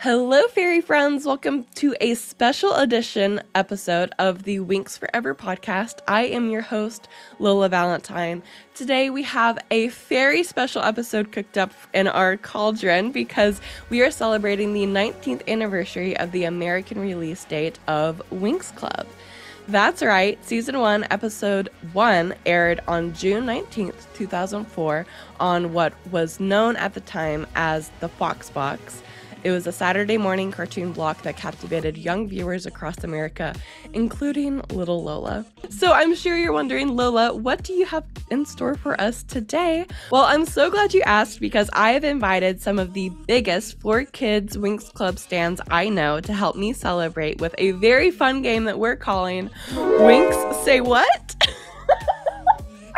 Hello, fairy friends. Welcome to a special edition episode of the Winx Forever podcast. I am your host, Lola Valentine. Today, we have a very special episode cooked up in our cauldron because we are celebrating the 19th anniversary of the American release date of Winx Club. That's right, season one, episode one aired on June 19th, 2004, on what was known at the time as the Fox Box. It was a Saturday morning cartoon block that captivated young viewers across America, including little Lola. So I'm sure you're wondering, Lola, what do you have in store for us today? Well, I'm so glad you asked because I have invited some of the biggest 4Kids Winx Club stands I know to help me celebrate with a very fun game that we're calling Winx Say What?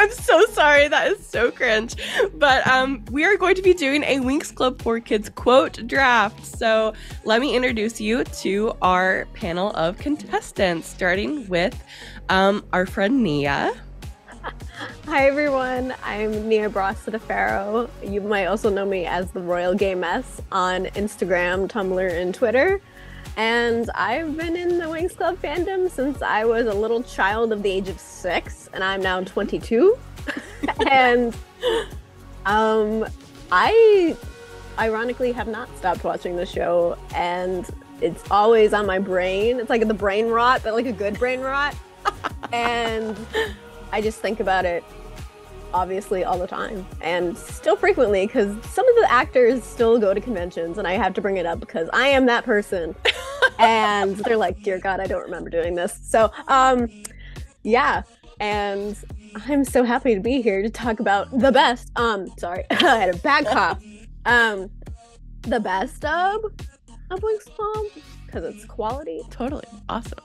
I'm so sorry. That is so cringe. But um, we are going to be doing a Winx Club 4Kids quote draft. So let me introduce you to our panel of contestants, starting with um, our friend Nia. Hi everyone, I'm Nia Brossidafaro. You might also know me as the Royal Gay Mess on Instagram, Tumblr, and Twitter. And I've been in the Winx Club fandom since I was a little child of the age of six, and I'm now 22. and um, I ironically have not stopped watching the show, and it's always on my brain. It's like the brain rot, but like a good brain rot. and I just think about it obviously all the time and still frequently because some of the actors still go to conventions and I have to bring it up because I am that person. and they're like, dear God, I don't remember doing this. So, um, yeah. And I'm so happy to be here to talk about the best. Um, sorry, I had a bad cough. Um, the best of of Winx Club because it's quality. Totally awesome.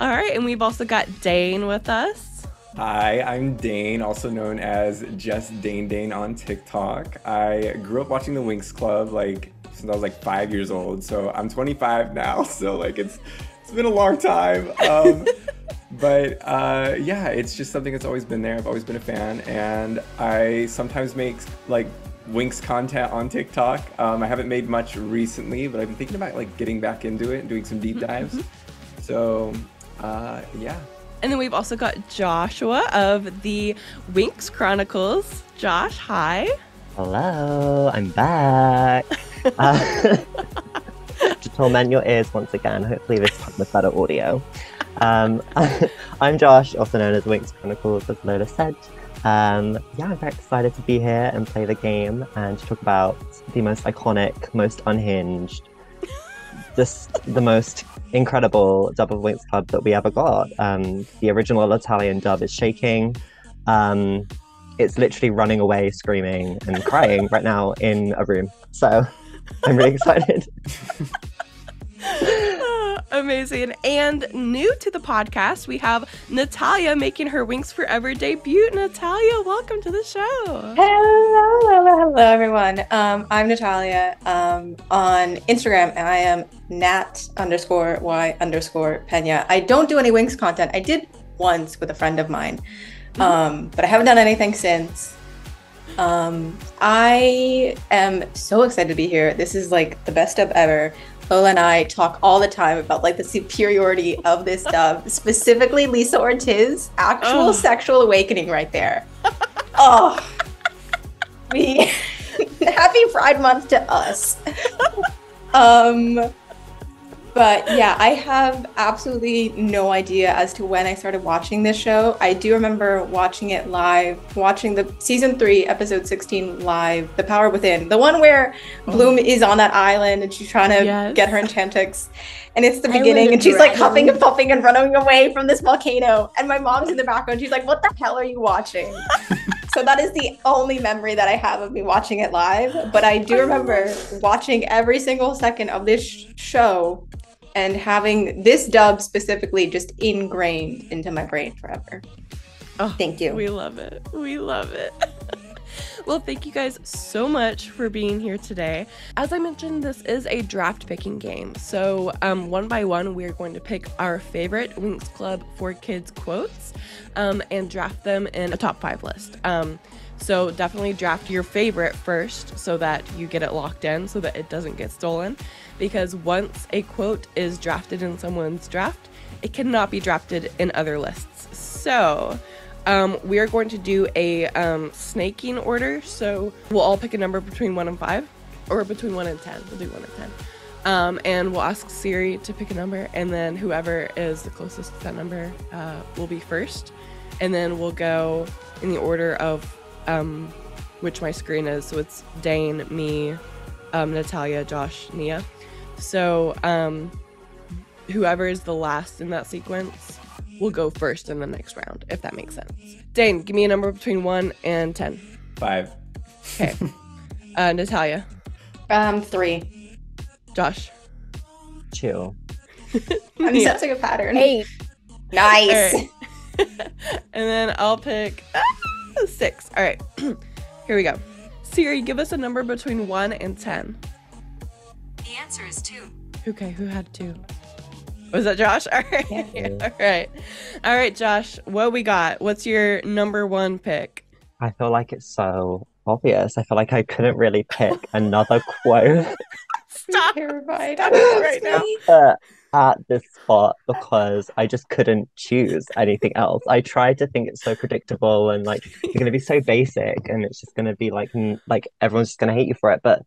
All right, and we've also got Dane with us. Hi, I'm Dane, also known as just Dane Dane on TikTok. I grew up watching the Winx Club like since I was like five years old, so I'm 25 now. So like it's it's been a long time. Um, but uh, yeah, it's just something that's always been there. I've always been a fan, and I sometimes make like Winx content on TikTok. Um, I haven't made much recently, but I've been thinking about like getting back into it and doing some deep dives. Mm-hmm. So uh, yeah, and then we've also got Joshua of the Winx Chronicles. Josh, hi. Hello, I'm back. uh, to torment your ears once again, hopefully this time with better audio. Um, I'm Josh, also known as Winx Chronicles, as Lola said. Um, yeah, I'm very excited to be here and play the game and talk about the most iconic, most unhinged, just the most incredible dub of Winx Club that we ever got. Um, the original Italian dub is shaking. Um, it's literally running away, screaming and crying right now in a room. So I'm really excited. Amazing. And new to the podcast, we have Natalia making her Winx Forever debut. Natalia, welcome to the show. Hello, hello, hello, everyone. Um, I'm Natalia um, on Instagram, I am nat underscore y underscore pena. I don't do any Winx content. I did once with a friend of mine, mm-hmm. but I haven't done anything since. Um, I am so excited to be here. This is like the best dub ever. Lola and I talk all the time about like the superiority of this dub, specifically Lisa Ortiz, actual oh. sexual awakening right there. oh, we happy Pride Month to us. um, but yeah, I have absolutely no idea as to when I started watching this show. I do remember watching it live, watching the season three, episode 16 live, The Power Within, the one where Bloom is on that island and she's trying to yes. get her enchantix. And it's the beginning, and she's like huffing and puffing and running away from this volcano. And my mom's in the background. She's like, What the hell are you watching? so that is the only memory that I have of me watching it live. But I do remember watching every single second of this sh- show and having this dub specifically just ingrained into my brain forever. Oh, thank you. We love it. We love it. well, thank you guys so much for being here today. As I mentioned, this is a draft picking game. So, um, one by one, we're going to pick our favorite Winx Club 4Kids quotes um, and draft them in a top five list. Um, So definitely draft your favorite first so that you get it locked in so that it doesn't get stolen. Because once a quote is drafted in someone's draft, it cannot be drafted in other lists. So um, we are going to do a um, snaking order. So we'll all pick a number between one and five, or between one and ten. We'll do one and ten. Um, and we'll ask Siri to pick a number, and then whoever is the closest to that number uh, will be first. And then we'll go in the order of um, which my screen is. So it's Dane, me, um, Natalia, Josh, Nia. So um, whoever is the last in that sequence will go first in the next round, if that makes sense. Dane, give me a number between one and ten. Five. Okay. uh, Natalia, Um, three. Josh. Chill. I'm Yeah. sensing a pattern. Eight. Nice. All right. and then I'll pick ah, six. All right. Here we go. Siri, give us a number between one and ten. The answer is two. Okay, who had two? Was that Josh? All right. Yeah. All right. All right, Josh. What we got? What's your number one pick? I feel like it's so obvious. I feel like I couldn't really pick another quote Stop. terrified. Stop right now. uh, at this spot because I just couldn't choose anything else. I tried to think it's so predictable and like you're gonna be so basic and it's just gonna be like n- like everyone's just gonna hate you for it. But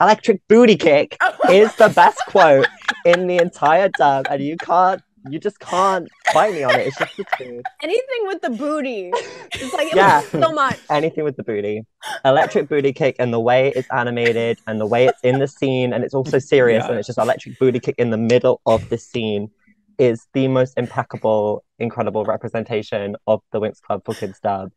electric booty kick is the best quote in the entire dub, and you can't you just can't fight me on it. It's just the truth. Anything with the booty. It's like it Yeah. so much. anything with the booty. Electric booty kick and the way it's animated and the way it's in the scene and it's also serious Yeah. and it's just electric booty kick in the middle of the scene is the most impeccable, incredible representation of the Winx Club 4Kids dub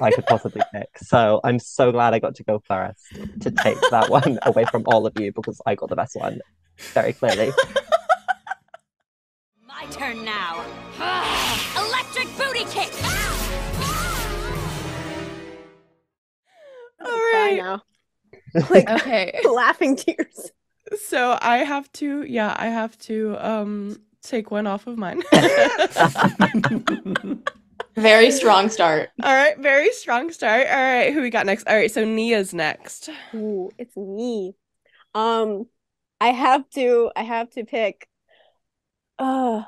I could possibly pick. So I'm so glad I got to go first to take that one away from all of you because I got the best one very clearly. My turn now. Electric booty kick. All Bye right. now. Like Okay. laughing tears. So I have to, yeah, I have to um take one off of mine. Very strong start. All right, very strong start. All right, who we got next? All right, so Nia's next. Ooh, it's me. Um, I have to. I have to pick. Uh,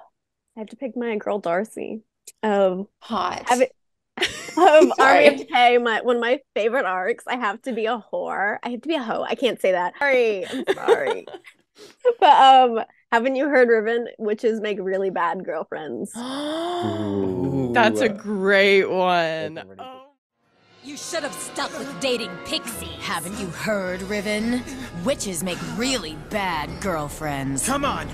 I have to pick my girl Darcy. Um, Hot. have it. Um, Army of Sorry. My one of my favorite arcs. I have to be a whore. I have to be a hoe. I can't say that. Sorry, I'm sorry. but um, haven't you heard Riven? Witches make really bad girlfriends. That's a great one. That's a really good- Oh. You should have stuck with dating Pixie. Haven't you heard, Riven? Witches make really bad girlfriends. Come on.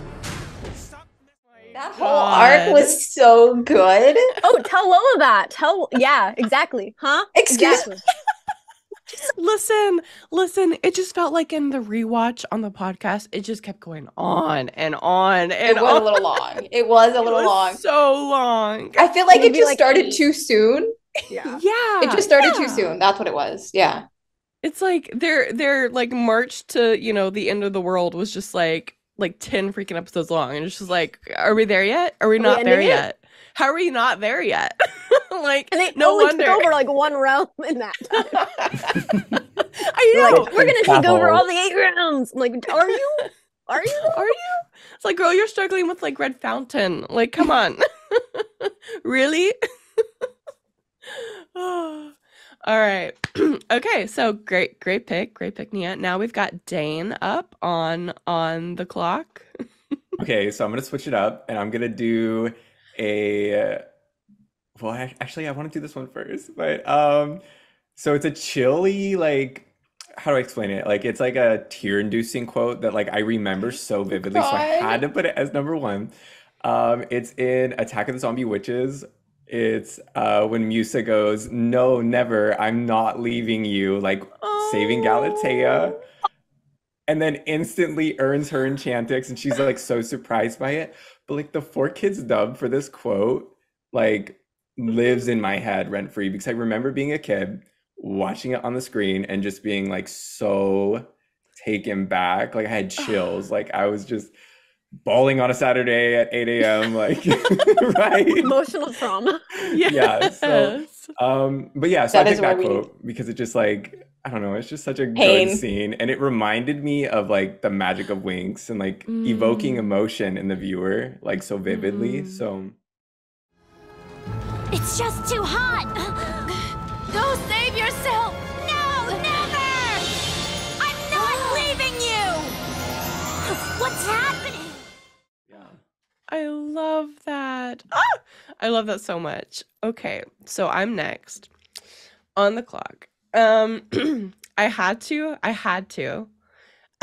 That whole arc was so good. Oh, tell Lola that. Tell yeah, exactly. Huh? Excuse Exactly. Listen, listen, it just felt like in the rewatch on the podcast, it just kept going on and on and It was a little long. It was a It little was long. So long. I feel like it just like started eight. too soon. Yeah. Yeah. It just started too soon. That's what it was. Yeah. It's like their their like march to, you know, the end of the world was just like like 10 freaking episodes long. And it's just like, are we there yet? Are we we not there ending it? yet? How are we not there yet? like And they no only wonder. took over like one realm in that time. I They're know. like, we're gonna take over all the eight realms. I'm like, are you? Are you? Are you? It's like, girl, you're struggling with like Red Fountain. Like, come on. really? All right. okay, so great, great pick, great pick, Nia. Now we've got Dane up on on the clock. Okay, so I'm gonna switch it up, and I'm gonna do a. Well, I, actually, I want to do this one first, but um, so it's a chilly like. How do I explain it? Like it's like a tear-inducing quote that like I remember so vividly, so I had to put it as number one. Um, it's in Attack of the Zombie Witches. It's uh when Musa goes, "No, never! I'm not leaving you!" Like saving Galatea Oh. and then instantly earns her enchantix and she's like so surprised by it but like the 4Kids dub for this quote like lives in my head rent free because i remember being a kid watching it on the screen and just being like so taken back like i had chills like i was just bawling on a saturday at 8 a.m like right Emotional trauma. Yeah, so- Um, but yeah, so That I is picked that why we- quote because it just like I don't know, it's just such a Pain. good scene, and it reminded me of like the magic of Winx and like evoking Mm. emotion in the viewer like so vividly. Mm. So It's just too hot! Go save yourself! I love that. Ah! I love that so much. Okay, so I'm next on the clock. Um I had to, I had to.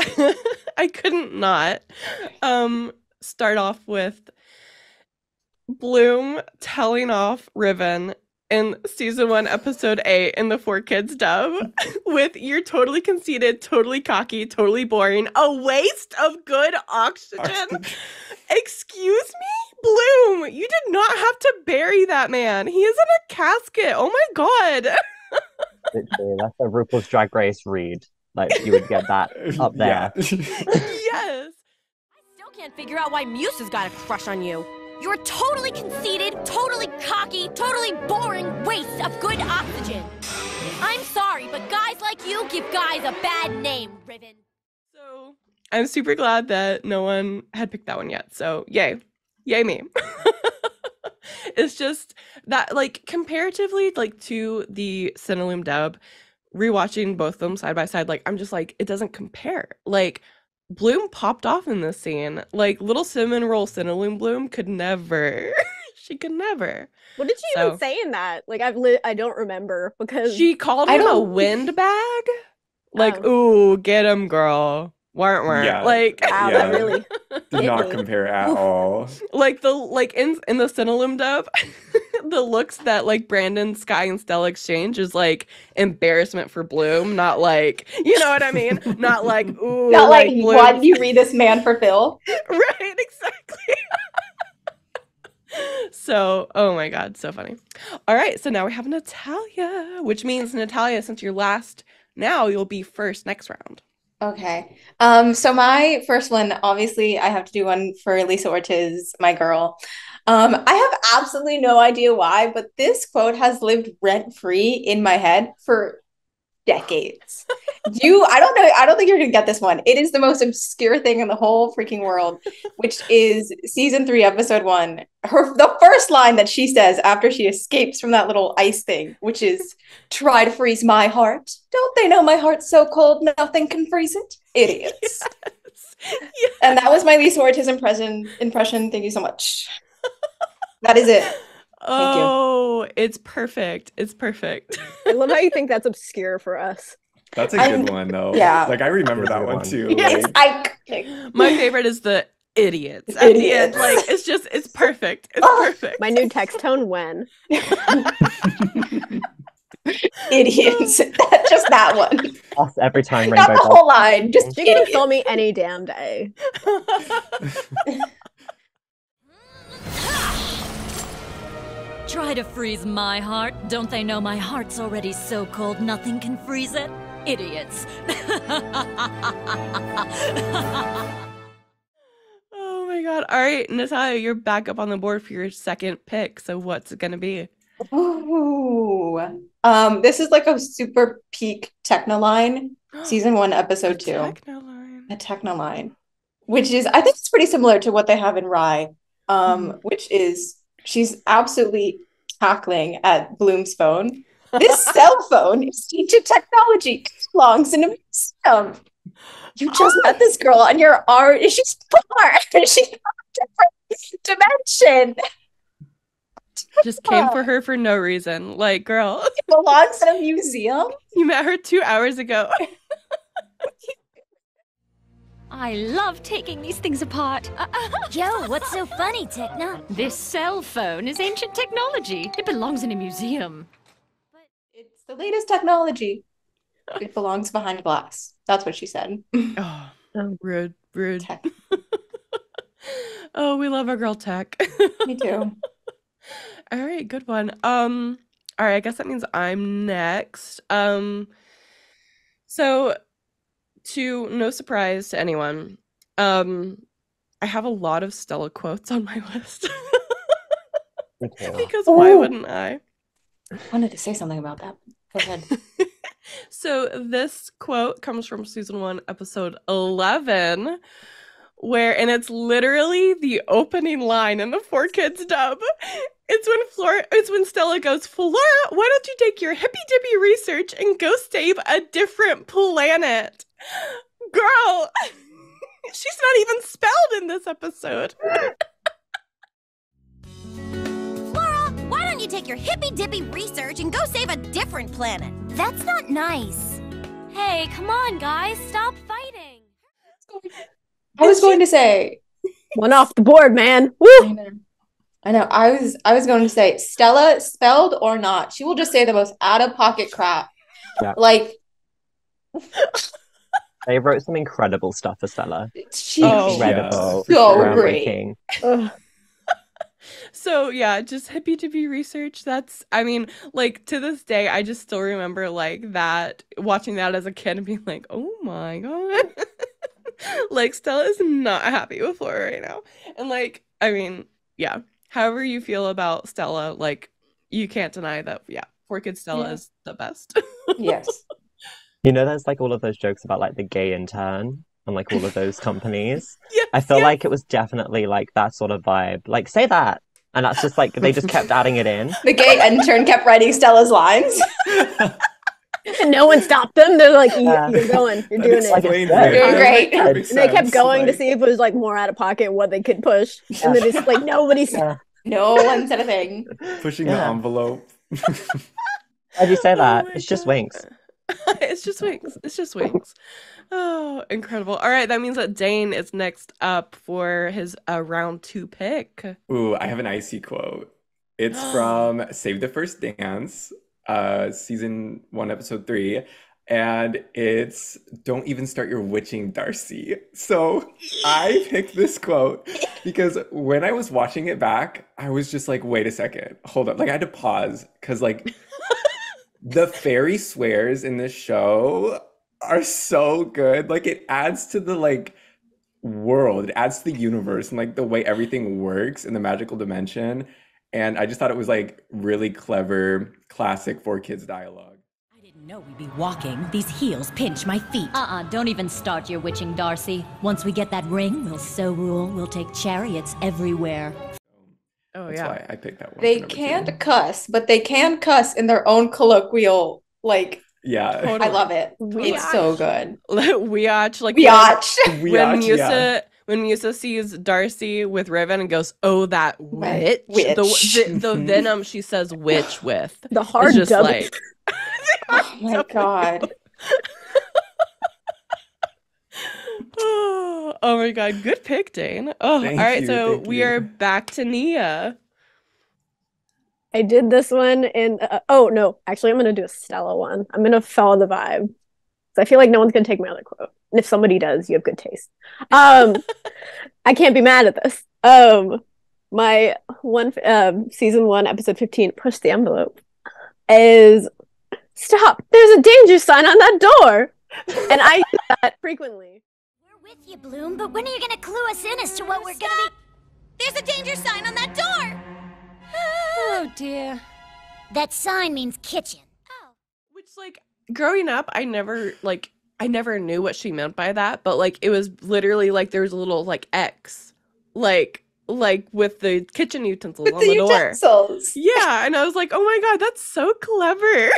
I couldn't not um start off with Bloom telling off Riven in season 1 episode 8 in the 4 kids dub with you're totally conceited, totally cocky, totally boring, a waste of good oxygen. Excuse me? Bloom, you did not have to bury that man. He is in a casket. Oh my god. That's a RuPaul's Drag Race read. Like you would get that up there. yes. I still can't figure out why Musa's got a crush on you. You're a totally conceited, totally cocky, totally boring waste of good oxygen. I'm sorry, but guys like you give guys a bad name, Riven. So I'm super glad that no one had picked that one yet. So yay. Yay me. it's just that like comparatively like to the Cinelume dub, rewatching both of them side by side, like I'm just like, it doesn't compare. Like Bloom popped off in this scene. Like little cinnamon roll Cinelume Bloom could never. she could never. What did she So- even say in that? Like I've li- I don't remember because She called I him a windbag. Like, Oh. ooh, get him, girl. Weren't weren't. Yeah. Like wow, Yeah. that really Did not me. compare at all. like the like in in the Cinelume dub, the looks that like Brandon, Sky, and Stella exchange is like embarrassment for Bloom, not like you know what I mean? Not like ooh, Not like, Bloom- why did you read this man for Phil? right, exactly. so, oh my god, so funny. All right, so now we have Natalia, which means Natalia, since you're last now, you'll be first next round. Okay. Um, so my first one, obviously, I have to do one for Lisa Ortiz, my girl. Um, I have absolutely no idea why, but this quote has lived rent-free in my head for decades. You, I don't know, I don't think you're gonna get this one. It is the most obscure thing in the whole freaking world, which is season three, episode one. Her the first line that she says after she escapes from that little ice thing, which is try to freeze my heart. Don't they know my heart's so cold nothing can freeze it? Idiots. Yes. And that was my Lisa Ortiz impression impression. Thank you so much. That is it. Oh, it's perfect. It's perfect. I love how you think that's obscure for us. That's a I'm- good one though. yeah. Like I remember that one one. too. It's like- iconic. My favorite is the idiots. At the end, Idiots. like it's just it's perfect. It's Oh, perfect. My new text tone when. Idiots. just that one. Us every time Not the whole line. Just She can idiots. kill me any damn day. Try to freeze my heart. Don't they know my heart's already so cold nothing can freeze it? Idiots. oh my god. All right, Natalia, you're back up on the board for your second pick. So what's it gonna be? Ooh. Um, this is like a super peak Techna line, season one, episode two. Techna line. A Techna line, which is I think it's pretty similar to what they have in Rai, um, which is she's absolutely cackling at Bloom's phone. This cell phone is ancient technology, it belongs in a museum. You just met this girl and you're already she's far. She's from a different dimension. Just came for her for no reason. Like, girl, It belongs in a museum. you met her two hours ago. I love taking these things apart. Yo, what's so funny, Techna? This cell phone is ancient technology. It belongs in a museum. It's the latest technology. It belongs behind glass. That's what she said. oh, rude, rude. Tech. oh, we love our girl tech. Me too. All right, good one. Um, all right, I guess that means I'm next. Um, so to no surprise to anyone, um, I have a lot of Stella quotes on my list Me too. because why Oh. wouldn't I? I wanted to say something about that. Go ahead. So this quote comes from season one, episode 11, where, and it's literally the opening line in the 4Kids dub. It's when Flora, it's when Stella goes, Flora, why don't you take your hippy dippy research and go save a different planet? Girl, she's not even spelled in this episode. Flora, why don't you take your hippy dippy research and go save a different planet? That's not nice. Hey, come on, guys, stop fighting. I was going to say, One off the board, man. I Woo! know. I know. I was I was going to say Stella spelled or not, she will just say the most out of pocket crap. Yeah. Like They wrote some incredible stuff for Stella. she Oh. Incredible. Yeah. So great. So yeah, just hippy dippy research. That's I mean, like to this day, I just still remember like that watching that as a kid and being like, oh my god. like Stella is not happy with Flora right now. And like, I mean, yeah. However you feel about Stella, like you can't deny that, yeah, 4Kids Stella Yeah. is the best. yes. You know, there's like all of those jokes about like the gay intern and like all of those companies. yes, I feel yes. like it was definitely like that sort of vibe. Like, say that. And that's just like, they just kept adding it in. The gay intern kept writing Stella's lines. And no one stopped them. They're like, "You- Yeah. you're going, you're doing it. Like, it. You're doing great. That makes And they kept sense, going to see if it was like more out of pocket what they could push. And then it's like nobody's Yeah. No one said a thing. pushing the envelope. Why'd you say Oh that? my It's just Winx. it's just Winx. It's just Winx. Oh, incredible. All right, that means that Dane is next up for his uh, round two pick. Ooh, I have an icy quote. It's from Save the First Dance, uh, season one, episode three. And it's don't even start your witching, Darcy. So I picked this quote because when I was watching it back, I was just like, wait a second, hold up. Like I had to pause because like the fairy swears in this show are so good. Like it adds to the like world, it adds to the universe and like the way everything works in the magical dimension. And I just thought it was like really clever, classic 4Kids dialogue. I didn't know we'd be walking. These heels pinch my feet. Uh-uh, don't even start your witching, Darcy. Once we get that ring, we'll so rule. We'll take chariots everywhere. Oh That's yeah. why I picked that one. They for number two. can't cuss, but they can cuss in their own colloquial. Like, Yeah. Totally. I love it. Totally. It's so good. Weotch, like Biatch. when, We when Musa yeah. when Musa sees Darcy with Riven and goes, "Oh, that witch," Witch. The, the the venom she says "witch" with the is hard just dub. like. Oh my god. oh, my god, good pick, Dane. Oh, Thank all right, you, so we you. are back to Nia. I did this one in. Uh, oh no, actually, I'm gonna do a Stella one. I'm gonna follow the vibe. 'Cause I feel like no one's gonna take my other quote. And if somebody does, you have good taste. Um, I can't be mad at this. Um, my one, um, season one, episode 15, push the envelope, is stop. There's a danger sign on that door, and I use that frequently. We're with you, Bloom, but when are you gonna clue us in as to what we're gonna be? There's a danger sign on that door! Oh ah. dear. That sign means kitchen. Oh. Which like growing up, I never like I never knew what she meant by that, but like it was literally like there was a little like X, like like with the kitchen utensils With on the the, door. utensils. Yeah, and I was like, oh my god, that's so clever.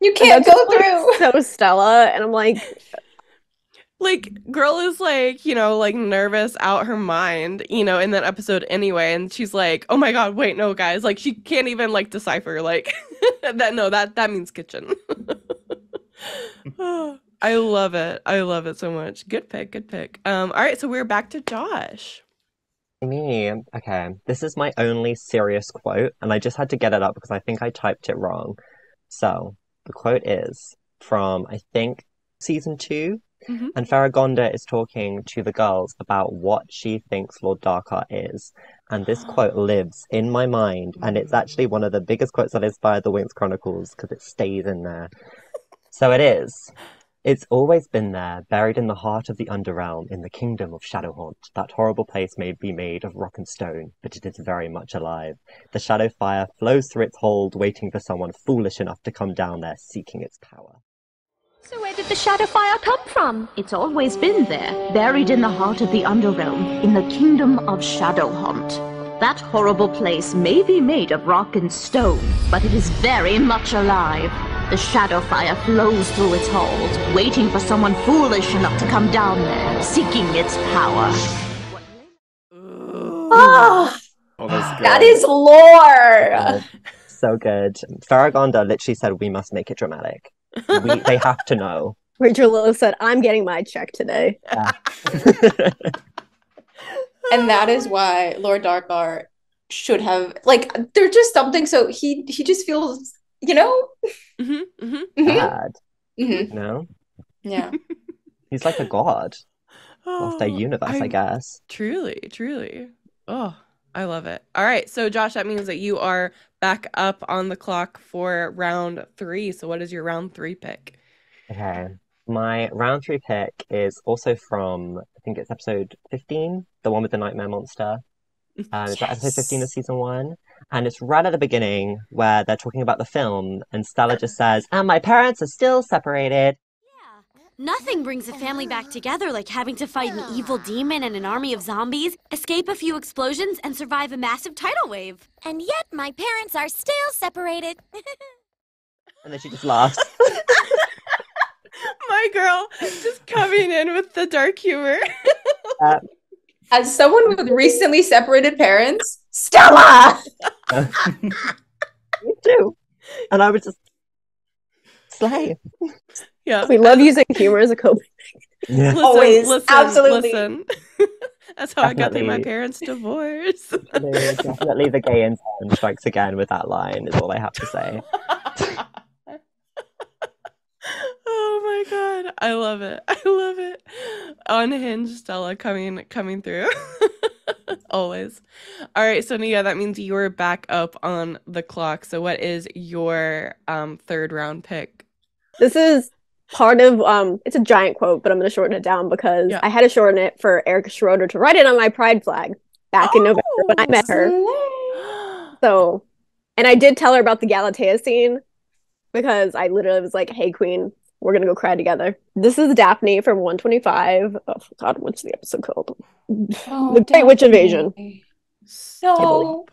You can't go through. So Stella, and I'm like, like girl is like you know like nervous out her mind you know in that episode anyway and she's like oh my god wait no guys. Like she can't even like decipher like that no that that means kitchen. I love it. I love it so much. Good pick good pick. Um all right so we're back to josh. Me, okay. This is my only serious quote, and I just had to get it up because I think I typed it wrong. So, the quote is from, I think, season 2 Mhm. and Faragonda is talking to the girls about what she thinks Lord Darkar is. And this quote lives in my mind, and it's actually one of the biggest quotes that inspired the Winx Chronicles because it stays in there. So it is It's always been there, buried in the heart of the underrealm, in the kingdom of Shadowhaunt. That horrible place may be made of rock and stone, but it is very much alive. The shadow fire flows through its hold, waiting for someone foolish enough to come down there, seeking its power. So where did the shadow fire come from? It's always been there, buried in the heart of the underrealm, in the kingdom of Shadowhaunt. That horrible place may be made of rock and stone, but it is very much alive. The shadow fire flows through its halls, waiting for someone foolish enough to come down there, seeking its power. Ah, Oh, that's good. that is lore. God, so good. Faragonda literally said, We must make it dramatic. We, they have to know. Rachael Lillis said, I'm getting my check today. and that is why Lord Darkar should have like there's just something so he he just feels you know hmm hmm Mhm, Bad, mhm, you know? yeah He's like a god of their universe, I, Oh, I- guess. Truly, truly. Oh, I love it. All right. So, Josh, that means that you are back up on the clock for round three. So, what is your round three pick? Okay. My round three pick is also from, I think it's episode 15, the one with the Nightmare Monster. Um, it's episode 15 of season one. And it's right at the beginning where they're talking about the film, and Stella just says, And my parents are still separated. Nothing brings a family back together like having to fight an evil demon and an army of zombies, escape a few explosions, and survive a massive tidal wave. And yet my parents are still separated. And then she just laughs. My girl just coming in with the dark humor. Uh, as someone with recently separated parents Stella me too. And I was just slay. yeah. We love using humor as a coping. Yeah. Listen, Always. listen, Absolutely. Listen. That's how I got through my parents' divorce. Definitely the gay intern strikes again with that line, is all I have to say. oh my god, I love it. I love it. Unhinged Stella coming coming through. Always. All right, so Nia, that means you're back up on the clock. So what is your um third round pick? This is part of um it's a giant quote, but I'm gonna shorten it down because Yeah. I had to shorten it for Erica Schroeder to write it on my pride flag back in November when I met her. So and I did tell her about the Galatea scene because I literally was like, Hey queen, we're gonna go cry together. This is Daphne from 125. Oh god, what's the episode called? Oh, The Great Witch Invasion. So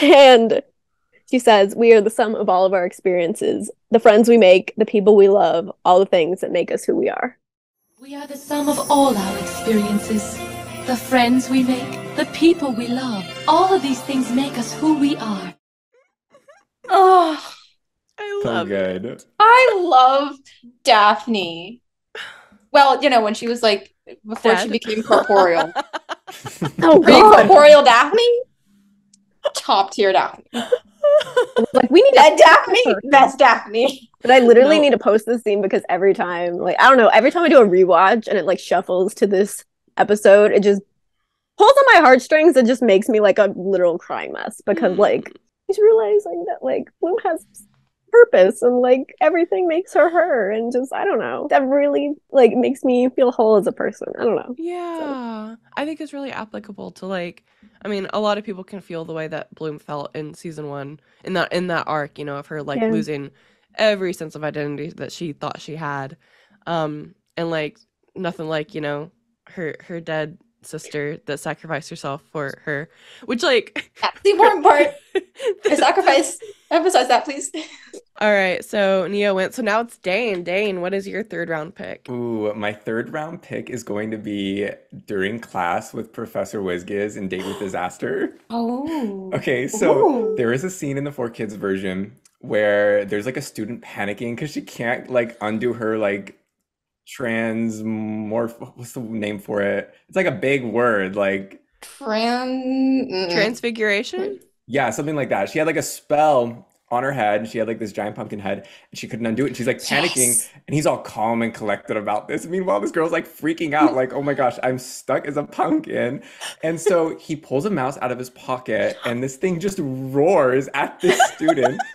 And she says, We are the sum of all of our experiences, the friends we make, the people we love, all the things that make us who we are. We are the sum of all our experiences. The friends we make, the people we love. All of these things make us who we are. oh I So love it. I love Daphne well you know when she was like before she became corporeal Oh god. corporeal Daphne top tier Daphne like we need that Daphne That's Daphne. But I literally No. need to post this scene because every time, like, I don't know, every time I do a rewatch and it like shuffles to this episode, it just pulls on my heartstrings and just makes me like a literal crying mess because, like, he's realizing that, like, Bloom has purpose and, like, everything makes her her. And just, I don't know, that really, like, makes me feel whole as a person. I don't know. Yeah, I think it's really applicable to like. I mean, a lot of people can feel the way that Bloom felt in season one, in that in that arc, you know, of her like Yeah. losing every sense of identity that she thought she had, um, and like nothing like you know her her dead sister that sacrificed herself for her, which like that's the important part the sacrifice emphasize that please All right, so Nia went. So now it's Dane. Dane, what is your third round pick? Ooh, my third round pick is going to be during class with Professor Whizgiz in Date with Disaster. oh Okay, so Ooh. there is a scene in the 4Kids version where there's like a student panicking because she can't like undo her like transmorph. What's the name for it? It's like a big word, like Tran mm. Transfiguration. yeah, something like that. She had like a spell on her head. And she had like this giant pumpkin head, and she couldn't undo it. And she's like panicking, Yes. and he's all calm and collected about this. Meanwhile, this girl's like freaking out, like, "Oh my gosh, I'm stuck as a pumpkin!" And so he pulls a mouse out of his pocket, and this thing just roars at this student.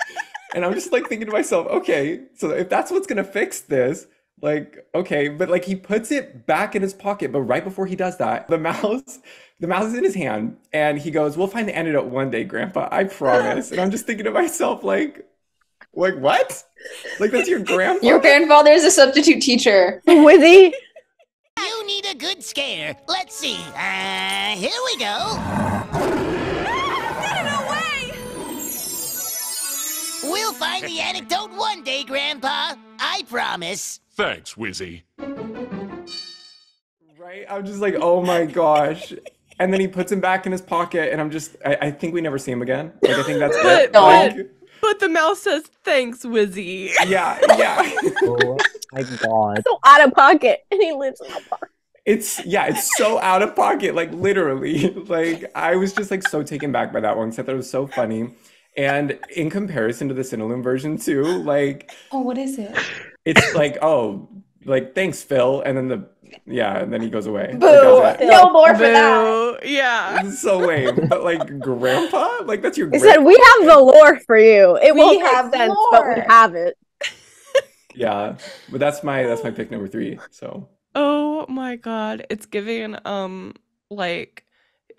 And I'm just like thinking to myself, okay, so if that's what's gonna fix this, Like, okay, but like he puts it back in his pocket, but right before he does that, the mouse, the mouse is in his hand, and he goes, We'll find the antidote one day, Grandpa, I promise. And I'm just thinking to myself, like, like what? Like that's your grandpa? Your grandfather is a substitute teacher. Wizzy. You need a good scare. Let's see. Uh, here we go. Ah, get it away! We'll find the anecdote one day, Grandpa. I promise. Thanks, Wizzy. Right? I'm just like, oh my gosh. And then he puts him back in his pocket, and I'm just, I, I think we never see him again. Like, I think that's But, it. but, Like, but the mouse says, thanks, Wizzy. yeah, yeah. Oh, oh my god. So out of pocket, and he lives in a park. It's yeah, it's so out of pocket, like literally. Like I was just like so taken back by that one because I thought it was so funny. And in comparison to the Cinelume version too, like Oh, what is it? it's like, oh, like thanks, Phil. And then the yeah, and then he goes away. Boo! that's it. No more for that. Yeah. So lame. But like grandpa? Like that's your He grandpa. said, "We have the lore for you. It We won't have make sense, but we lore." have it." Yeah. But that's my that's my pick number three. So Oh my god. It's giving um like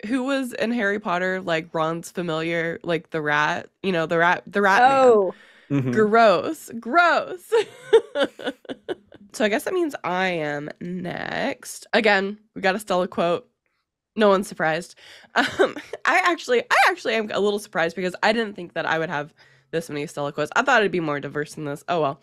who was in Harry Potter like Ron's familiar, like the rat, you know, the rat the rat man. Oh, mhm. Gross. Gross. so I guess that means I am next. Again, we got a Stella quote. No one's surprised. Um, I actually, I actually am a little surprised because I didn't think that I would have this many Stella quotes. I thought it'd be more diverse than this. Oh well.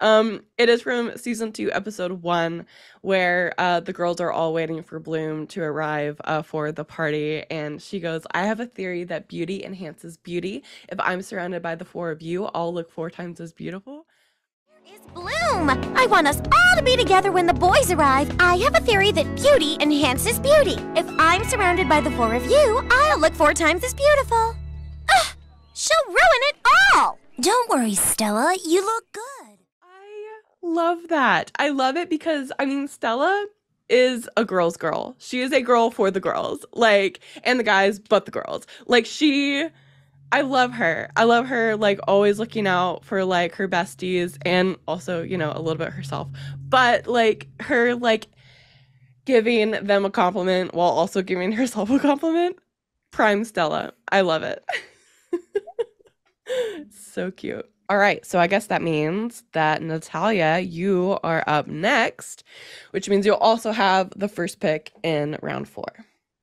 Um, it is from season two, episode one, where uh, the girls are all waiting for Bloom to arrive uh, for the party, and she goes, "I have a theory that beauty enhances beauty. If I'm surrounded by the four of you, I'll look four times as beautiful." Is Bloom. I want us all to be together when the boys arrive. I have a theory that beauty enhances beauty. If I'm surrounded by the four of you, I'll look four times as beautiful. She'll ruin it all. Don't worry, Stella. You look good. I love that. I love it because I mean Stella is a girl's girl. She is a girl for the girls. Like and the guys, but the girls. Like she I love her. I love her like always looking out for like her besties and also, you know, a little bit herself. But like her like giving them a compliment while also giving herself a compliment. Prime Stella. I love it. so cute. All right, so I guess that means that Natalia, you are up next, which means you'll also have the first pick in round four.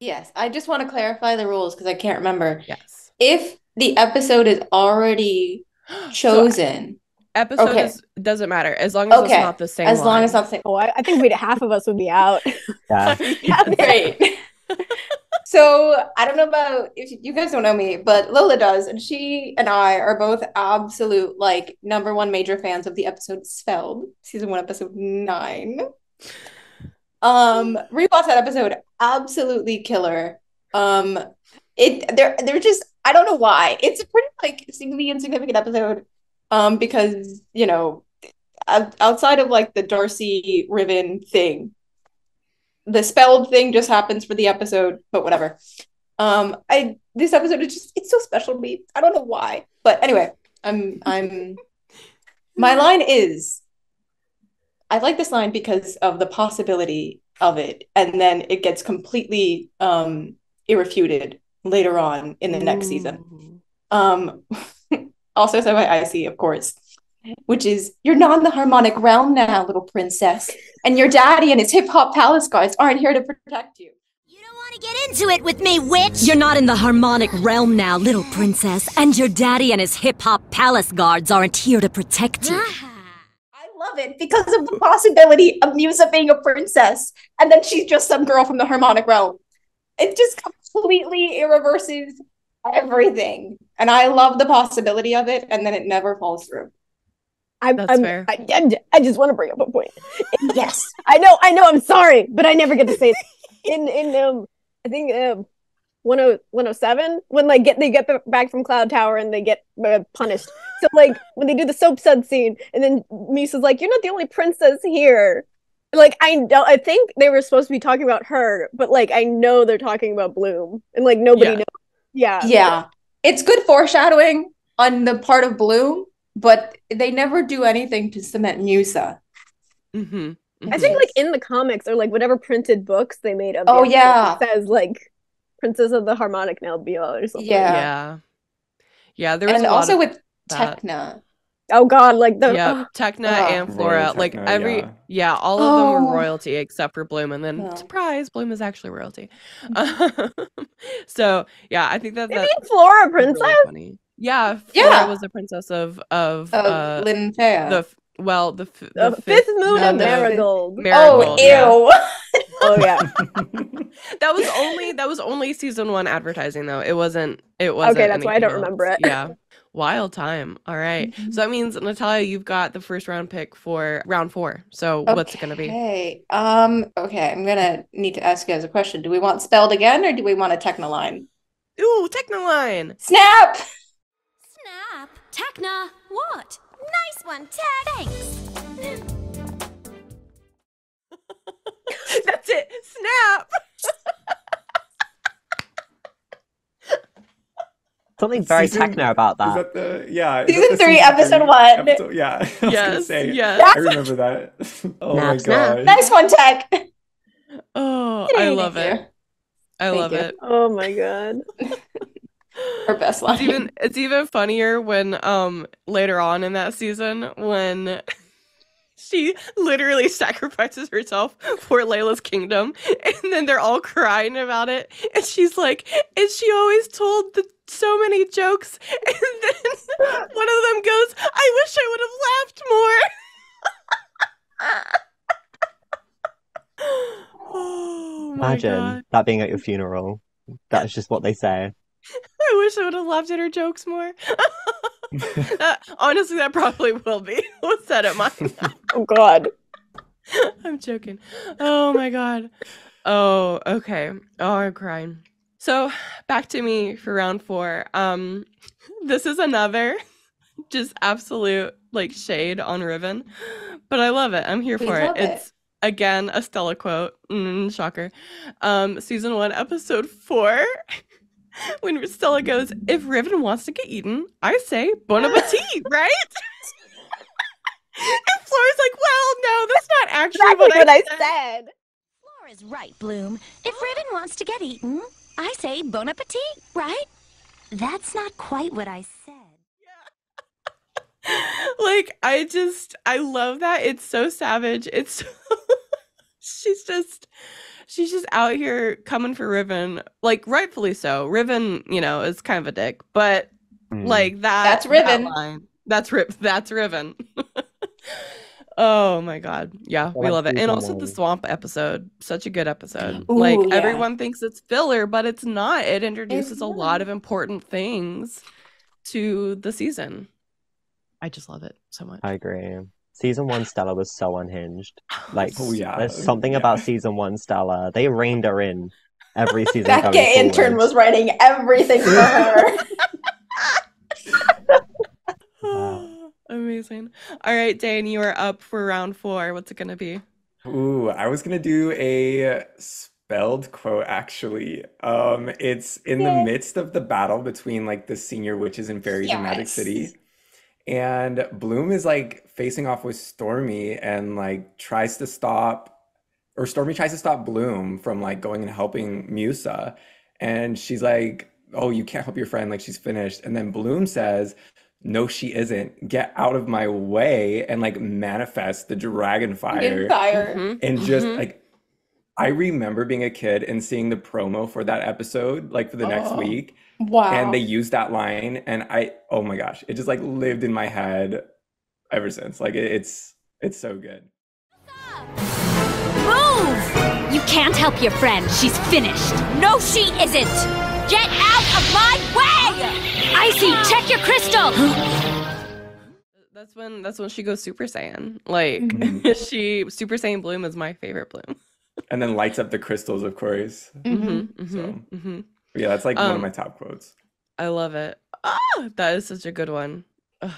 Yes, I just want to clarify the rules because I can't remember. Yes. If the episode is already chosen, Episode Okay. is, doesn't matter as long as okay, it's not the same. as long line. as not the same. Oh, I, I think we'd half of us would be out. Yeah. Great. So I don't know about if you guys don't know me, but Lola does, and she and I are both absolute like number one major fans of the episode Spelled, season one, episode nine. Um, rewatch that episode, absolutely killer. Um, it they're they're just I don't know why. It's a pretty like seemingly insignificant episode. Um, because you know, outside of like the Darcy Riven thing, the spelled thing just happens for the episode, but whatever. Um, I this episode is just it's so special to me. I don't know why, but anyway, I'm I'm my line is I like this line because of the possibility of it, and then it gets completely um irrefuted later on in the next season. Um, also said by Icy, of course, which is you're not in the harmonic realm now, little princess, and your daddy and his hip hop palace guards aren't here to protect you. You don't want to get into it with me, witch! You're not in the harmonic realm now, little princess, and your daddy and his hip hop palace guards aren't here to protect you. I love it because of the possibility of Musa being a princess, and then she's just some girl from the harmonic realm. It just completely irreverses everything, and I love the possibility of it, and then it never falls through. I'm, That's I'm, fair. I, I'm j- I just want to bring up a point. Yes, I know, I know. I'm sorry, but I never get to say it. in in um. I think um. 10 107 when like get they get b- back from Cloud Tower and they get uh, punished. So like when they do the soap sud scene and then Misa's like, "You're not the only princess here." Like I know, I think they were supposed to be talking about her, but like I know they're talking about Bloom and like nobody Yeah. knows. Yeah, Yeah, it's good foreshadowing on the part of Bloom, but they never do anything to cement Musa. Mm-hmm. I think like in the comics or like whatever printed books they made of. Oh, episode, yeah. it says like Princess of the Harmonic now Nebula or something. Yeah. Yeah. Yeah, there was and a also of with that. Techna. Oh God, like the yeah, oh, Techna Ugh. and Flora, Royal like every yeah. yeah. all of them Oh. were royalty except for Bloom, and then Yeah. surprise, Bloom is actually royalty. so yeah, I think that they that Flora was really princess. funny. Yeah, Flora Yeah. was the princess of of Of uh, Linphea. the well the, f- The, the fifth moon no, of the Marigold. Marigold, oh, yeah. ew. Oh yeah. That was only that was only season one advertising though. It wasn't. It wasn't. Okay, that's why I don't anything remember it. Yeah. Wild time. All right. Mm-hmm. So that means Natalia, you've got the first round pick for round four. So what's it gonna be? Okay. Um, okay, I'm gonna need to ask you guys a question. Do we want spelled again or do we want a Techna line? Ooh, Techna line. Snap! Snap. Techna. What? Nice one, Tech. Thanks. That's it. Snap. Something very Season- techno about Is that. that the yeah? is Season that the three, season episode three one. episode- yeah, I was Yes, say. yes. I remember that. oh Snap, my snap. god. Nice one, Tech. Oh, I love it. I Thank love you. it. Oh my God. Her best line. It's even it's even funnier when um later on in that season when she literally sacrifices herself for Layla's kingdom and then they're all crying about it and she's like and she always told the so many jokes and then one of them goes I wish I would have laughed more oh my Imagine god that being at your funeral. That's just what they say. I wish I would have laughed at her jokes more That- honestly that probably will be what's that at mine Oh God. I'm joking. Oh my god. Oh, okay. Oh, I'm crying. So back to me for round four. Um, this is another just absolute like shade on Riven, but I love it. I'm here We for it. it. It's again a Stella quote. Mm, shocker. Um, season one, episode four. When Stella goes, if Riven wants to get eaten, I say bon appetit, right? and Flora's like, well, no, that's not actually Exactly what, what I I said. said. Flora's right, Bloom. If Riven wants to get eaten, I say bon appetit, right? That's not quite what I said. like I just I love that. It's so savage. It's so she's just she's just out here coming for Riven. Like rightfully so. Riven, you know, is kind of a dick, but Mm. like that That's that Riven. line, that's Rip that's Riven. oh my god. Yeah, we love it. And season also the swamp episode. Such a good episode. Ooh, like yeah. everyone thinks it's filler, but it's not. It introduces a not. lot of important things to the season. I just love it so much. I agree. Season one Stella was so unhinged. Like, Oh, yeah. there's something Yeah. about season one Stella. They reined her in every season. That going gay intern was writing everything for her. Amazing. All right, Dane, you are up for round four. What's it gonna be? Ooh, I was gonna do a spelled quote actually. Um, it's in the midst of the battle between like the senior witches and fairies in Magic Yes. City. And Bloom is like facing off with Stormy and like tries to stop, or Stormy tries to stop Bloom from like going and helping Musa. And she's like, Oh, you can't help your friend, like she's finished. And then Bloom says, No, she isn't. Get out of my way and like manifest the dragon fire Fire. Mhm, and just mhm. like I remember being a kid and seeing the promo for that episode like for the next Oh, week Wow. and they used that line and I oh my gosh it just like lived in my head ever since like it, it's it's so good Move! You can't help your friend. She's finished. No, she isn't! Get out of my way! Icy, check your crystal! That's when that's when she goes Super Saiyan. Like Mhm. she Super Saiyan Bloom is my favorite Bloom. and then lights up the crystals of course Mm-hmm, mm-hmm, mm-hmm. Yeah that's like one of Um, my top quotes I love it. Ah, that is such a good one. Ugh,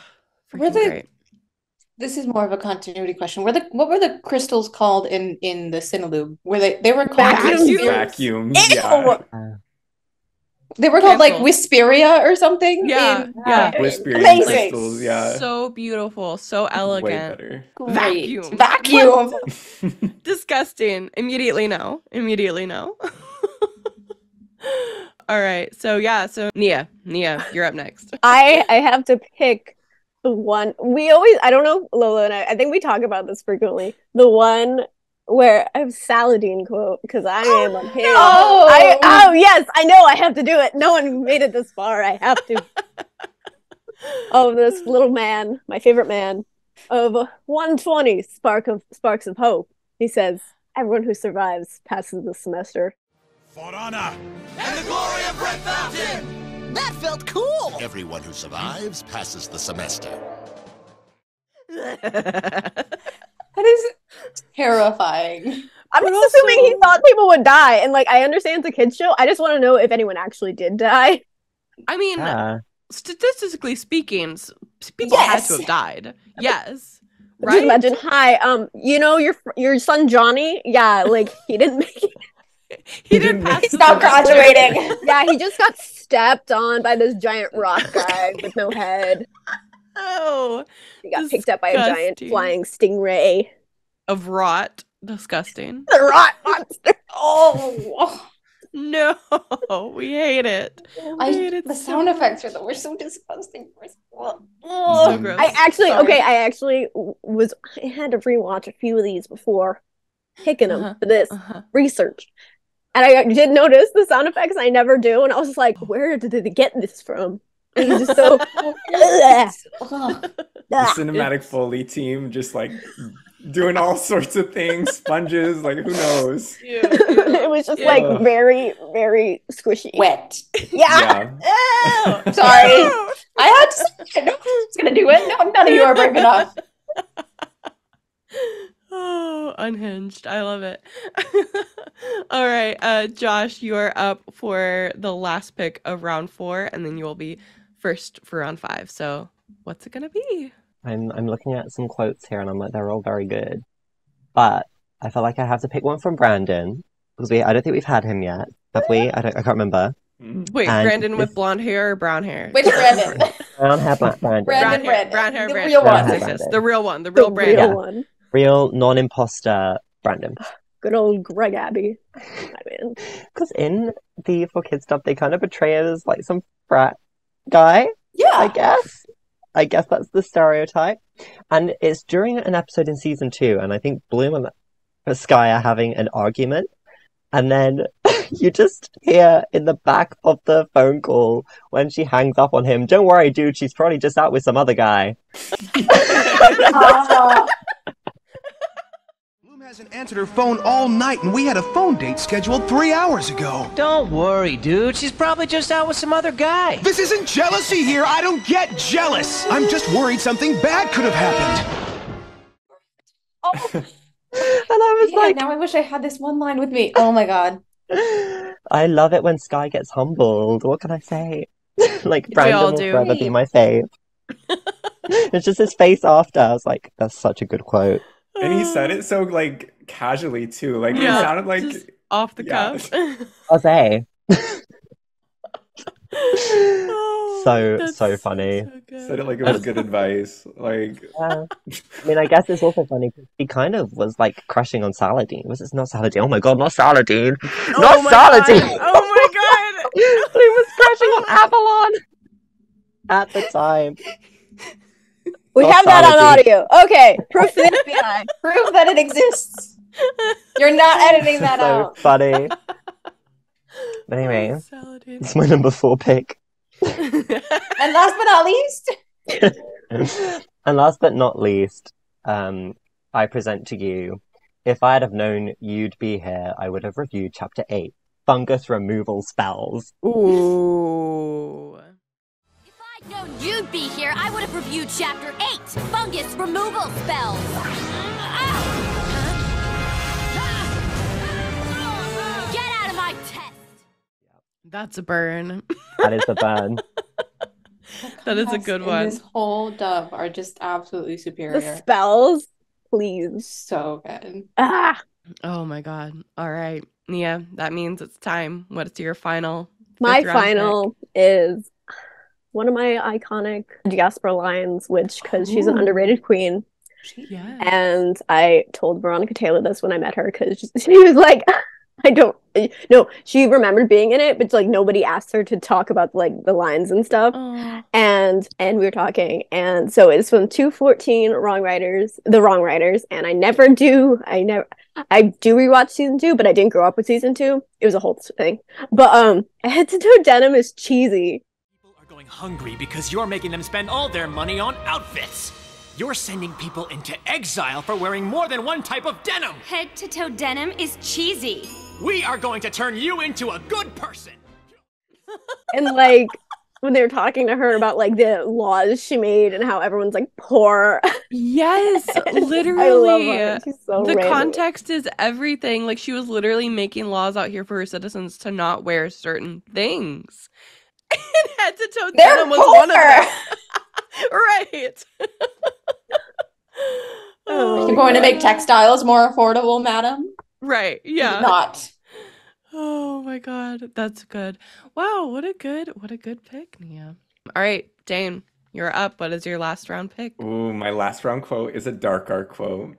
Were freaking they- great. This is more of a continuity question. Were the what were the crystals called in in the Cinelume? Were they they were called Vacuum spheres? vacuum Ew! yeah They were called like Whisperia or something. Yeah, in- yeah. Whispering Amazing. crystals, yeah. So beautiful, so elegant. better. Vacuum. Vacuum. Disgusting. Immediately no. Immediately no. All right. So yeah, so Nia, Nia, you're up next. I I have to pick the one we always I don't know Lola and I I think we talk about this frequently. The one where I have Saladin quote because I oh, am on him. no! I oh yes, I know I have to do it. No one made it this far. I have to. oh, this little man, my favorite man of 120 spark of sparks of hope. He says, "Everyone who survives passes the semester." For honor and the glory of Red Fountain! That felt cool! Everyone who survives passes the semester. That is terrifying. I'm But just assuming he thought people would die, and like I understand it's a kids show. I just want to know if anyone actually did die. I mean, Yeah. statistically speaking, s- people had to have died. Yes. Just Right? imagine, hi, um, you know your your son Johnny? Yeah, like he didn't make it. He didn't pass He's the not graduating. Yeah, he just got stepped on by this giant rock guy with no head. Oh, He got picked up by a giant flying stingray. of rot. Disgusting. The rot monster. Oh, No, we hate it. I, hate it the so sound much. effects are the were so disgusting. So gross. I actually, Sorry. okay, I actually was, I had to rewatch a few of these before picking them Uh-huh. for this Uh-huh. research. And I did notice the sound effects I never do. And I was just like, where did they get this from? It was just so. Ugh. Ugh. The cinematic Foley team just like doing all sorts of things, sponges, like who knows? Ew, it was just like very, very squishy. Wet. Yeah. Yeah. Ew. Sorry. I had to say, I know I was gonna do it. No, none of you are brave enough. Oh, unhinged. I love it. All right, uh, Josh, you are up for the last pick of round four, and then you will be first for round five. So, what's it gonna be? I'm I'm looking at some quotes here and I'm like they're all very good. But I feel like I have to pick one from Brandon because we I don't think we've had him yet. Have we? I don't I can't remember. Mm. Wait, And Brandon with blonde hair or brown hair? Which Brandon? Brown hair black Brandon. Brandon, brown hair, Brandon. brown hair, The Brandon. real one. Yes, yes, Brandon. the real one, the The real Brandon. real Yeah. one. Real non-imposter Brandon. Good old Greg Abbey. I mean, Because in the 4Kids stuff they kind of portray it as like some frat guy. Yeah. I guess. I guess that's the stereotype. And it's during an episode in season two, and I think Bloom and Sky are having an argument. And then you just hear in the back of the phone call when she hangs up on him, Don't worry, dude, she's probably just out with some other guy. Ah. Bloom hasn't answered her phone all night, and we had a phone date scheduled three hours ago. Don't worry, dude. She's probably just out with some other guy. This isn't jealousy here. I don't get jealous. I'm just worried something bad could have happened. Oh. And I was Yeah, like, now I wish I had this one line with me. Oh my god. I love it when Sky gets humbled. What can I say? like, all Brandon will do. forever be my fave. it's just his face after. I was like, that's such a good quote. And he said uh. it so like casually too. Like it sounded like just off the Yeah. cuff. Jose. Oh, So, so funny. so said it like it was good advice. Like Yeah. I mean, I guess it's also funny because he kind of was like crushing on Saladin. Was it not Saladin? Oh my god, not Saladin! Oh not my God. Saladin! Oh my god! he was crushing on Avalon at the time. we have that on audio. Okay, proof to the FBI. Prove that it exists. You're not editing that so out. funny. But anyway, it's my number four pick. And last but not least, and last but not least, um, I present to you. If I had have known you'd be here, I would have reviewed chapter eight, fungus removal spells. Ooh. If I'd known you'd be here, I would have reviewed Chapter 8, Fungus Removal Spells. Get out of my test! That's a burn. That is the burn. That is a good one. This whole dub are just absolutely superior. The superior. spells, please. So good. Ah, Oh my god. All right. Nia, that means it's time. What's your final My fifth round final is one of my iconic diaspora lines, which because she's an underrated queen. pick. Yeah. And I told Veronica Taylor this when I met her because she was like, I don't no, she remembered being in it, but like nobody asked her to talk about like the lines and stuff. And and we were talking, and so it's from 214 Wrong Writers, the Wrong Writers, and I never do, I never I do rewatch season two, but I didn't grow up with season two. It was a whole thing. But um head to toe denim is cheesy. Going hungry because you're making them spend all their money on outfits. You're sending people into exile for wearing more than one type of denim. Head to toe denim is cheesy. We are going to turn you into a good person. And like when they were talking to her about like the laws she made and how everyone's like poor. Yes, I love literally. her. She's so the random. context is everything. Like she was literally making laws out here for her citizens to not wear certain things. And head to toe They're denim was one of them. poor. right. Oh, oh, You're going to make textiles more affordable, madam? Right. Yeah. Not. Oh my god, that's good. Wow, what a good what a good pick, Nia. All right, Dane, you're up. What is your last round pick? Ooh, my last round quote is a Darkar quote.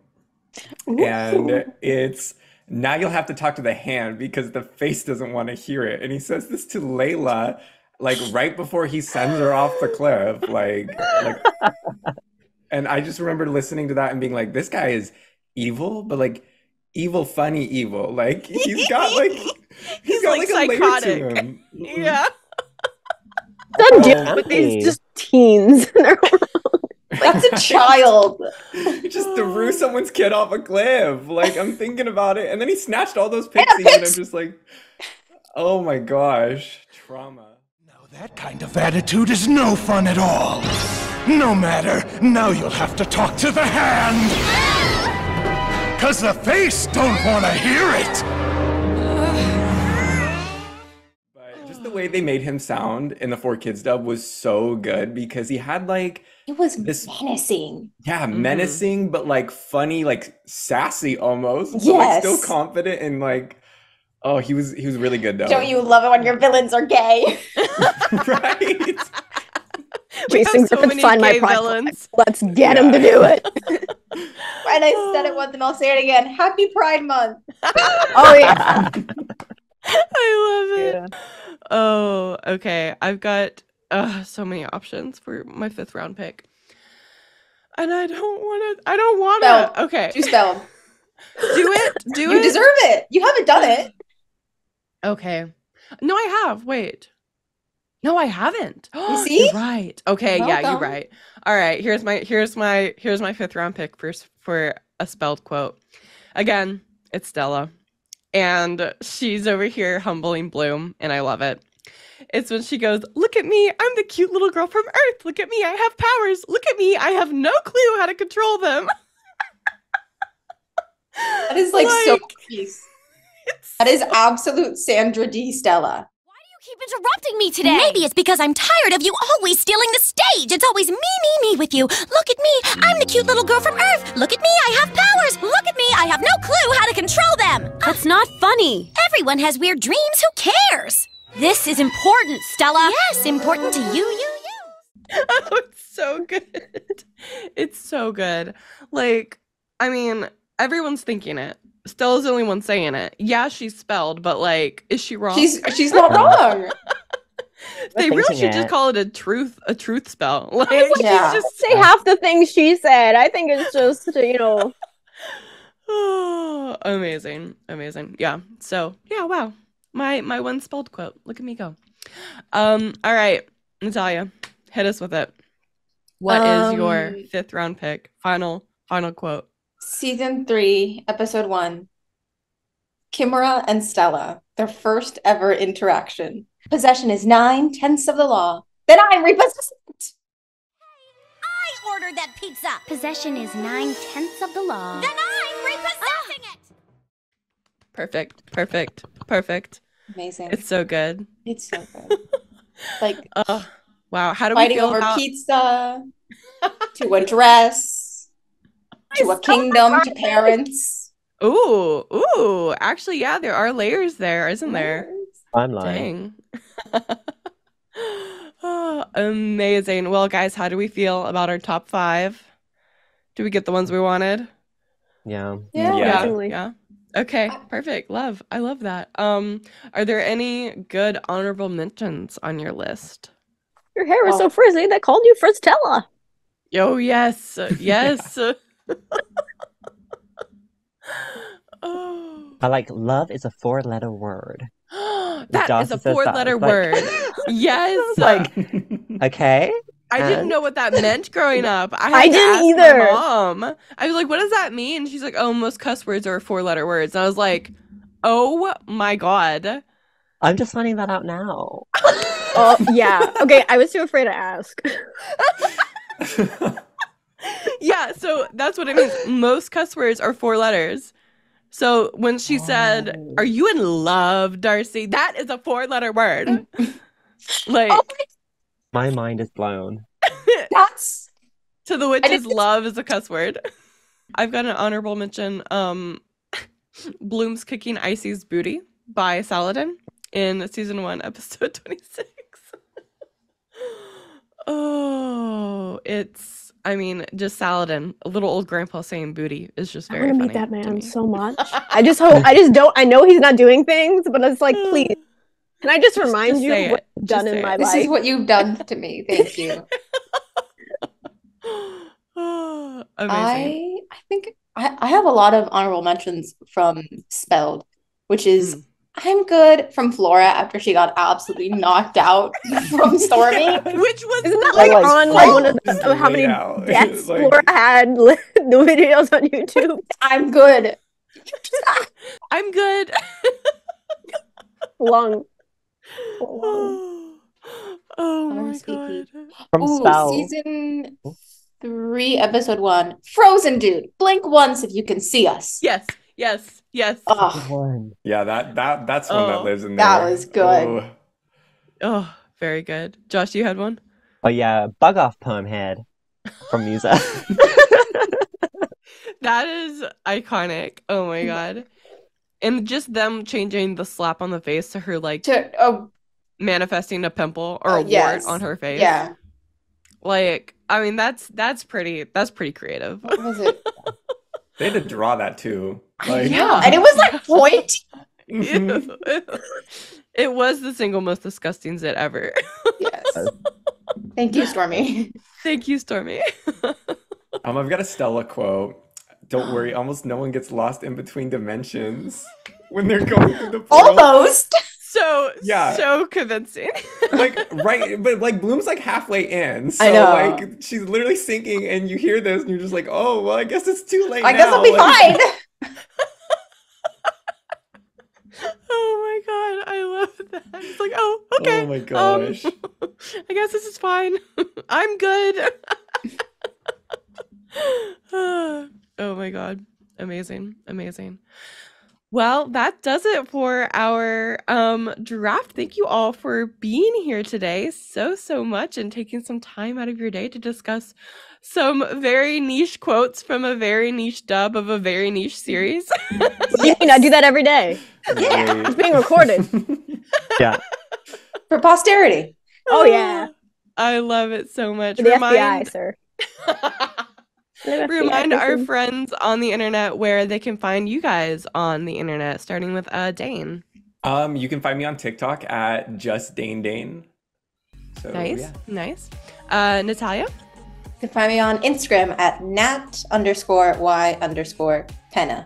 And it's now you'll have to talk to the hand because the face doesn't want to hear it. And he says this to Layla, like right before he sends her off the cliff. Like, like and I just remember listening to that and being like, this guy is evil, but like evil, funny evil. Like he's got like he's got like, like, a layer psychotic. to him. Yeah. Done deal Oh, with these just teens. That's a child. He just threw someone's kid off a cliff. Like I'm thinking about it, and then he snatched all those pixies, and I'm just like, oh my gosh, trauma. That kind of attitude is no fun at all. No matter, now you'll have to talk to the hand. Cause the face don't want to hear it. But just the way they made him sound in the 4Kids dub was so good because he had like It was this menacing. yeah, Mm-hmm. menacing but like funny, like sassy almost. But like still confident and like oh, he was he was really good though. Don't you love it when your villains are gay? right? Jason so Griffith, many find my gay pride. villains. Let's get him to do it. And I said it once and I'll say it again. Happy Pride Month. Oh yeah. I love it. Oh, okay. I've got uh, so many options for my fifth round pick. And I don't want to. I don't want Spell. to. Okay. Do spell. Do it. Do you it. deserve it. You haven't done it. Okay. No, I have. Wait. No, I haven't. You see? You're right. Okay, yeah, you're right. All right, here's my here's my here's my fifth round pick for for a spelled quote. Again, it's Stella. And she's over here humbling Bloom, and I love it. It's when she goes, Look at me, I'm the cute little girl from Earth. Look at me, I have powers. Look at me, I have no clue how to control them. That is like, so peace. That is absolute Sandra D. Stella. Why do you keep interrupting me today? Maybe it's because I'm tired of you always stealing the stage. It's always me, me, me with you. Look at me. I'm the cute little girl from Earth. Look at me. I have powers. Look at me. I have no clue how to control them. That's not funny. Everyone has weird dreams. Who cares? This is important, Stella. Yes, important to you, you, you. oh, it's so good. It's so good. Like, I mean, everyone's thinking it. Stella's the only one saying it. Yeah, she's spelled, but like, is she wrong? She's she's not wrong. they really thinking should just call it a truth a truth spell. Like, I wouldn't Yeah. just say half the things she said. I think it's just you know. oh, amazing, amazing. Yeah. So yeah, wow. My my one spelled quote. Look at me go. Um. All right, Natalia, hit us with it. What is your Um, fifth round pick? Final final quote. Season three, episode one. Chimera and Stella, their first ever interaction. Possession is nine tenths of the law. Then I'm repossessed. I ordered that pizza. Possession is nine tenths of the law. Then I'm repossessing it. Perfect. Perfect. Perfect. Amazing. It's so good. It's so good. like Uh, wow. How do we fighting feel over about pizza, to a dress, to a kingdom, to parents. Ooh, ooh. Actually, yeah, there are layers there, isn't there? I'm lying. Oh, amazing. Well, guys, how do we feel about our top five? Do we get the ones we wanted? Yeah. Yeah, Yeah. definitely. Yeah. Okay, perfect. Love. I love that. Um, are there any good honorable mentions on your list? Your hair is Oh. so frizzy they called you Frizztella. Oh, yes. Yes. Oh. I like love is a four letter word. that Josh is a four letter like- word. yes. Like, okay. I didn't know what that meant growing up. I, had I didn't ask my either. mom. I was like, "What does that mean?" She's like, "Oh, most cuss words are four-letter words." And I was like, "Oh my god!" I'm just finding that out now. Oh yeah. Okay, I was too afraid to ask. Yeah, so that's what it means. Most cuss words are four letters. So when she said, Oh. "Are you in love, Darcy?" That is a four-letter word. like My mind is blown. That's to the witches, love is a cuss word. I've got an honorable mention. Um, Bloom's kicking Icy's booty by Saladin in season one, episode twenty-six. oh, it's. I mean, just Saladin, a little old grandpa saying booty is just I very want to funny. meet that to man me. so much. I just hope I just don't I know he's not doing things, but it's like please. Can I just remind just you of what it. you've Just done say in my it. this life? is what you've done to me. Thank you. Amazing. I I think I, I have a lot of honorable mentions from Spelled, which is Mm. I'm good from Flora after she got absolutely knocked out from Stormy. Which was Isn't that like like, on like one of the, of how many laid out. deaths Like- Laura had the videos on YouTube? I'm good. I'm good. Long. Long. oh my RSVP. god. From Ooh, Spell. season three, episode one. Frozen dude. Blink once if you can see us. Yes, yes, yes. Ugh. One. yeah, that that that's one Oh, that lives in there. that was good. Oh. Oh, very good. Josh, you had one? Oh yeah, bug off poem head from Musa. That is iconic. Oh my god. And just them changing the slap on the face to her like To, oh, manifesting a pimple or Uh, a yes. wart on her face. yeah. Like, I mean that's that's pretty that's pretty creative. What was it? They had to draw that too. Like, Yeah. And it was like point. It was the single most disgusting zit ever. Yes. Thank you, Stormy. Thank you, Stormy. Um, I've got a Stella quote. Don't worry, almost no one gets lost in between dimensions when they're going through the portal. Almost. So Yeah. so convincing. like right but like bloom's like halfway in so I know. like she's literally sinking and you hear this and you're just like oh well i guess it's too late I guess. I'll be Like, fine. oh my god, I love that. It's like, oh, okay. oh my um, gosh I guess this is fine. I'm good. oh my god. Amazing. Amazing. Well, that does it for our um draft. Thank you all for being here today so so much and taking some time out of your day to discuss some very niche quotes from a very niche dub of a very niche series. You mean I do that every day. yeah It's being recorded. yeah. For posterity. Oh yeah. I love it so much. For the Remind- FBI, sir. The FBI Remind our friends on the internet where they can find you guys on the internet, starting with uh, Dane. um you can find me on tiktok at just dane dane so nice, yeah. nice. Uh, Natalia, You can find me on Instagram at nat underscore y underscore pena.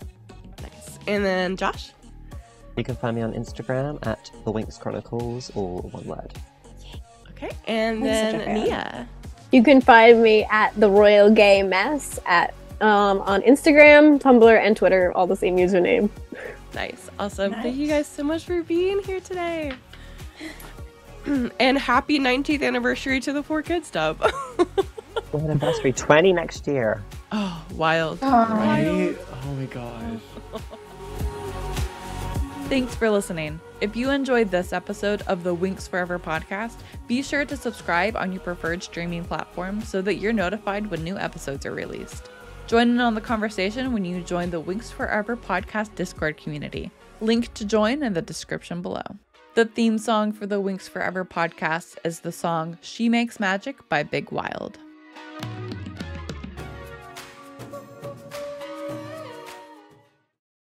nice. And then Josh. You can find me on Instagram at the Winx Chronicles, all one word. Okay, and I'm such a then fan. Nia. You can find me at the Royal Gay Mess at um, on Instagram, Tumblr, and Twitter, all the same username. Nice, awesome. Thank you guys so much for being here today. and happy 19th anniversary to the 4Kids dub. What anniversary? 20 next year. oh, wild. right oh my gosh Thanks for listening. If you enjoyed this episode of the Winx Forever podcast, be sure to subscribe on your preferred streaming platform so that you're notified when new episodes are released. Join in on the conversation when you join the Winx Forever podcast Discord community. Link to join in the description below. The theme song for the Winx Forever podcast is the song She Makes Magic by Big Wild.